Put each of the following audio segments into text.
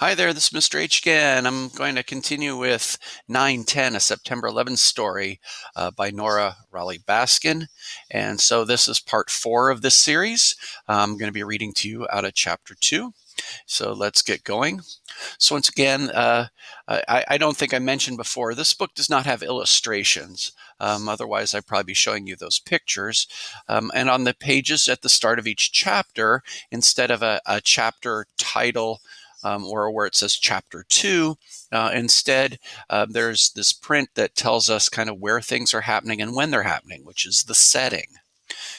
Hi there, this is Mr. H again. I'm going to continue with 910, a September 11th story uh, by Nora Raleigh Baskin. And so this is part four of this series. I'm going to be reading to you out of chapter two. So let's get going. So, once again, uh, I, I, don't think I mentioned before, this book does not have illustrations. Um, otherwise, I'd probably be showing you those pictures. Um, and on the pages at the start of each chapter, instead of a, a chapter title, um, or where it says chapter two. Uh, instead, uh, there's this print that tells us kind of where things are happening and when they're happening, which is the setting.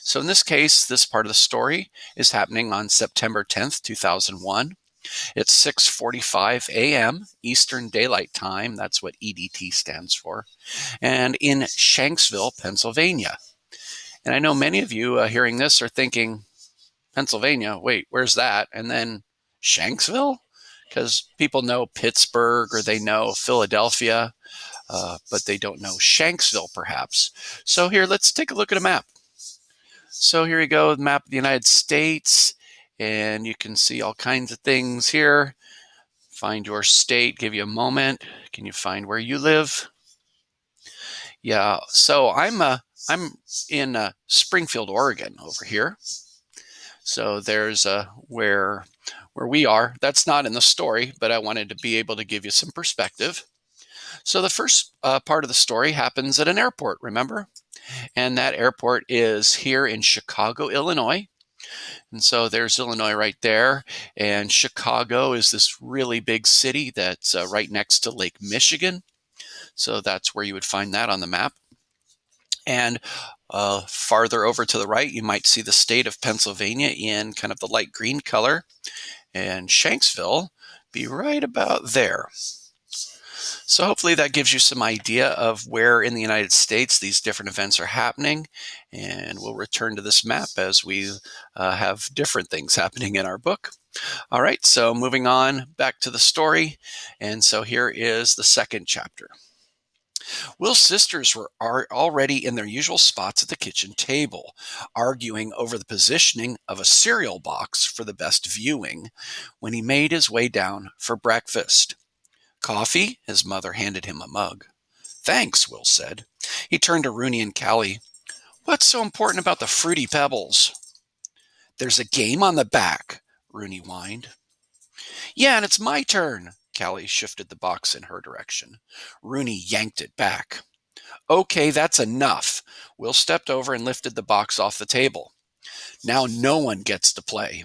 So in this case, this part of the story is happening on September 10th, 2001. It's 6:45 a.m. Eastern Daylight Time. That's what EDT stands for, and in Shanksville, Pennsylvania. And I know many of you uh, hearing this are thinking, Pennsylvania. Wait, where's that? And then Shanksville because people know Pittsburgh or they know Philadelphia, uh, but they don't know Shanksville, perhaps. So here, let's take a look at a map. So here you go, the map of the United States, and you can see all kinds of things here. Find your state, give you a moment. Can you find where you live? Yeah, so I'm uh, I'm in uh, Springfield, Oregon, over here. So there's uh, where where we are. That's not in the story, but I wanted to be able to give you some perspective. So the first uh, part of the story happens at an airport, remember? And that airport is here in Chicago, Illinois. And so there's Illinois right there. And Chicago is this really big city that's uh, right next to Lake Michigan. So that's where you would find that on the map. And uh, farther over to the right, you might see the state of Pennsylvania in kind of the light green color and Shanksville be right about there. So hopefully that gives you some idea of where in the United States these different events are happening. And we'll return to this map as we uh, have different things happening in our book. All right, so moving on back to the story. And so here is the second chapter. Will's sisters were already in their usual spots at the kitchen table, arguing over the positioning of a cereal box for the best viewing, when he made his way down for breakfast. Coffee? His mother handed him a mug. Thanks, Will said. He turned to Rooney and Callie. What's so important about the fruity pebbles? There's a game on the back, Rooney whined. Yeah, and it's my turn, Callie shifted the box in her direction. Rooney yanked it back. Okay, that's enough. Will stepped over and lifted the box off the table. Now no one gets to play.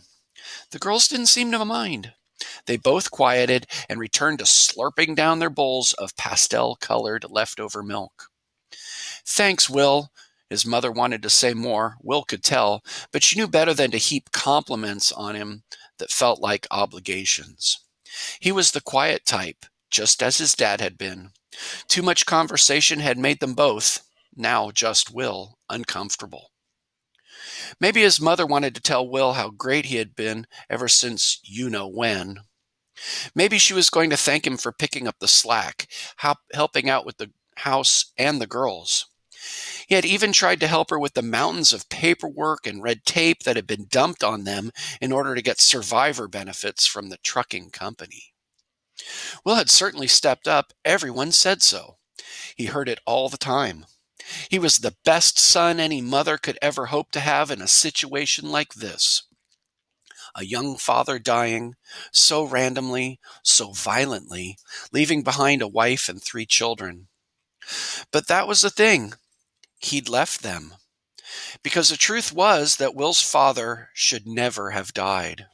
The girls didn't seem to mind. They both quieted and returned to slurping down their bowls of pastel colored leftover milk. Thanks, Will. His mother wanted to say more, Will could tell, but she knew better than to heap compliments on him that felt like obligations. He was the quiet type, just as his dad had been. Too much conversation had made them both, now just Will, uncomfortable. Maybe his mother wanted to tell Will how great he had been ever since you know when. Maybe she was going to thank him for picking up the slack, helping out with the house and the girls. He had even tried to help her with the mountains of paperwork and red tape that had been dumped on them in order to get survivor benefits from the trucking company. Will had certainly stepped up. Everyone said so. He heard it all the time. He was the best son any mother could ever hope to have in a situation like this. A young father dying, so randomly, so violently, leaving behind a wife and three children. But that was the thing he'd left them. Because the truth was that Will's father should never have died.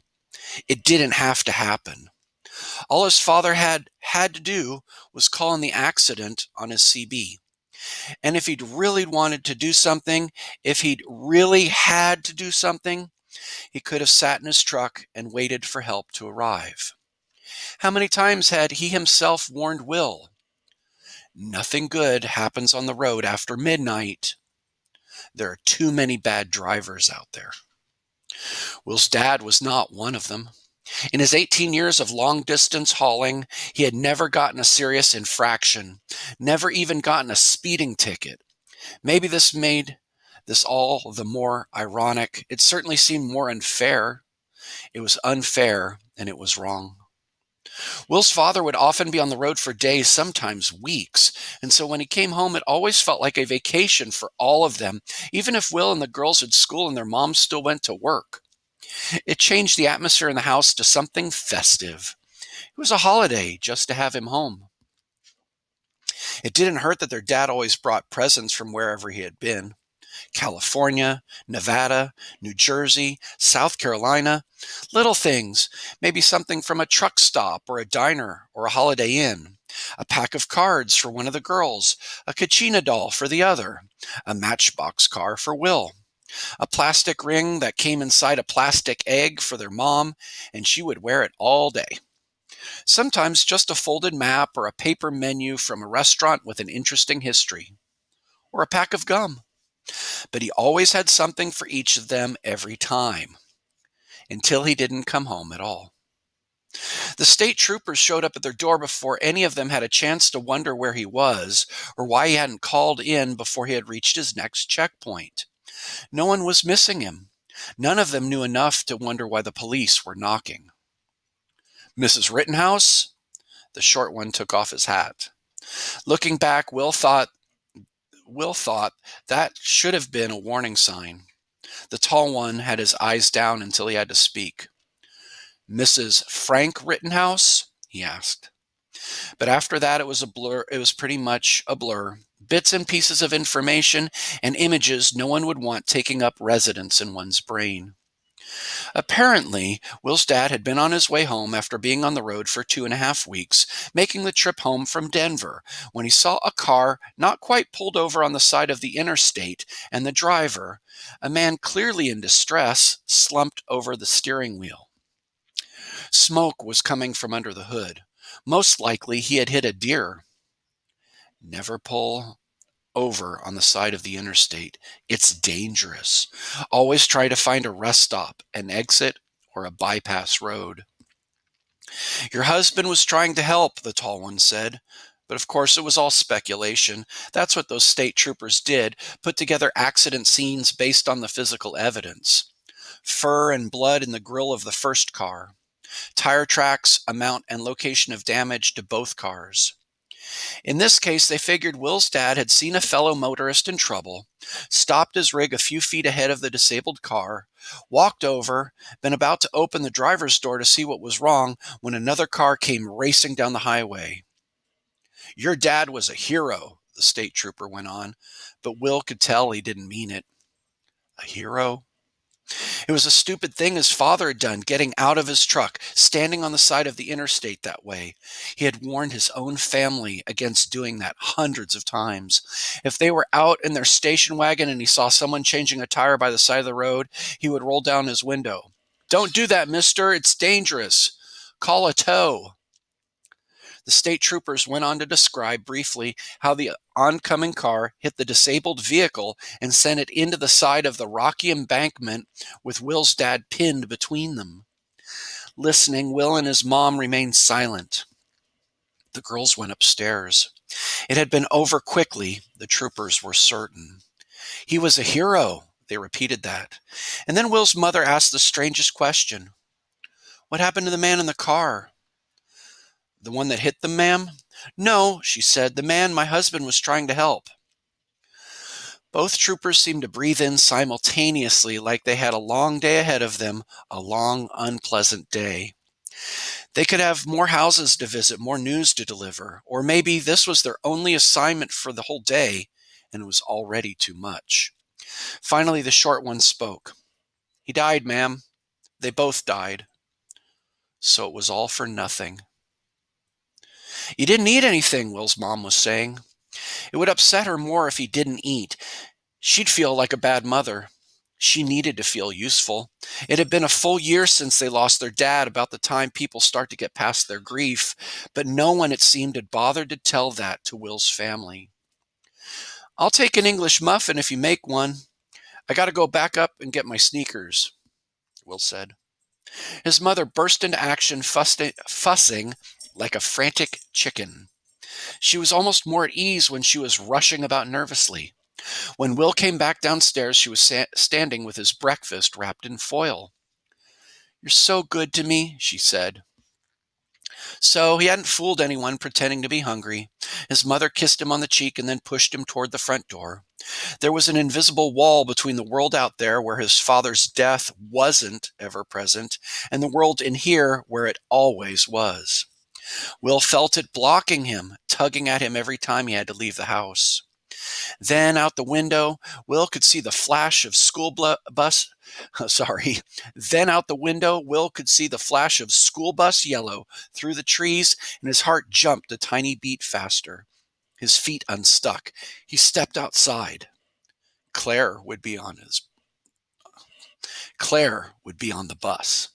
It didn't have to happen. All his father had had to do was call in the accident on his CB. And if he'd really wanted to do something, if he'd really had to do something, he could have sat in his truck and waited for help to arrive. How many times had he himself warned Will Nothing good happens on the road after midnight. There are too many bad drivers out there. Will's dad was not one of them. In his 18 years of long distance hauling, he had never gotten a serious infraction, never even gotten a speeding ticket. Maybe this made this all the more ironic. It certainly seemed more unfair. It was unfair and it was wrong. Will's father would often be on the road for days, sometimes weeks, and so when he came home, it always felt like a vacation for all of them, even if Will and the girls had school and their moms still went to work. It changed the atmosphere in the house to something festive. It was a holiday just to have him home. It didn't hurt that their dad always brought presents from wherever he had been. California, Nevada, New Jersey, South Carolina. Little things, maybe something from a truck stop or a diner or a Holiday Inn. A pack of cards for one of the girls, a Kachina doll for the other, a matchbox car for Will. A plastic ring that came inside a plastic egg for their mom, and she would wear it all day. Sometimes just a folded map or a paper menu from a restaurant with an interesting history. Or a pack of gum but he always had something for each of them every time until he didn't come home at all. The state troopers showed up at their door before any of them had a chance to wonder where he was or why he hadn't called in before he had reached his next checkpoint. No one was missing him. None of them knew enough to wonder why the police were knocking. Mrs. Rittenhouse? The short one took off his hat. Looking back, Will thought Will thought that should have been a warning sign. The tall one had his eyes down until he had to speak. Mrs. Frank Rittenhouse? he asked. But after that, it was a blur. It was pretty much a blur. Bits and pieces of information and images no one would want taking up residence in one's brain. Apparently, Will's dad had been on his way home after being on the road for two and a half weeks, making the trip home from Denver, when he saw a car not quite pulled over on the side of the interstate, and the driver, a man clearly in distress, slumped over the steering wheel. Smoke was coming from under the hood. Most likely he had hit a deer. Never pull over on the side of the interstate. It's dangerous. Always try to find a rest stop, an exit, or a bypass road. Your husband was trying to help, the tall one said. But of course, it was all speculation. That's what those state troopers did put together accident scenes based on the physical evidence fur and blood in the grill of the first car, tire tracks, amount, and location of damage to both cars. In this case, they figured Will's dad had seen a fellow motorist in trouble, stopped his rig a few feet ahead of the disabled car, walked over, been about to open the driver's door to see what was wrong when another car came racing down the highway. Your dad was a hero, the state trooper went on, but Will could tell he didn't mean it. A hero? It was a stupid thing his father had done, getting out of his truck, standing on the side of the interstate that way. He had warned his own family against doing that hundreds of times. If they were out in their station wagon and he saw someone changing a tire by the side of the road, he would roll down his window. Don't do that, mister. It's dangerous. Call a tow. The state troopers went on to describe briefly how the oncoming car hit the disabled vehicle and sent it into the side of the rocky embankment with Will's dad pinned between them. Listening, Will and his mom remained silent. The girls went upstairs. It had been over quickly, the troopers were certain. He was a hero, they repeated that. And then Will's mother asked the strangest question What happened to the man in the car? The one that hit them, ma'am? No, she said. The man my husband was trying to help. Both troopers seemed to breathe in simultaneously, like they had a long day ahead of them, a long, unpleasant day. They could have more houses to visit, more news to deliver, or maybe this was their only assignment for the whole day, and it was already too much. Finally, the short one spoke. He died, ma'am. They both died. So it was all for nothing. You didn't eat anything, Will's mom was saying. It would upset her more if he didn't eat. She'd feel like a bad mother. She needed to feel useful. It had been a full year since they lost their dad, about the time people start to get past their grief, but no one, it seemed, had bothered to tell that to Will's family. I'll take an English muffin if you make one. I got to go back up and get my sneakers, Will said. His mother burst into action, fussing like a frantic chicken. She was almost more at ease when she was rushing about nervously. When Will came back downstairs, she was sa- standing with his breakfast wrapped in foil. You're so good to me, she said. So he hadn't fooled anyone pretending to be hungry. His mother kissed him on the cheek and then pushed him toward the front door. There was an invisible wall between the world out there where his father's death wasn't ever present and the world in here where it always was. Will felt it blocking him, tugging at him every time he had to leave the house. Then out the window, Will could see the flash of school bus. Sorry. Then out the window, Will could see the flash of school bus yellow through the trees, and his heart jumped a tiny beat faster. His feet unstuck. He stepped outside. Claire would be on his. Claire would be on the bus.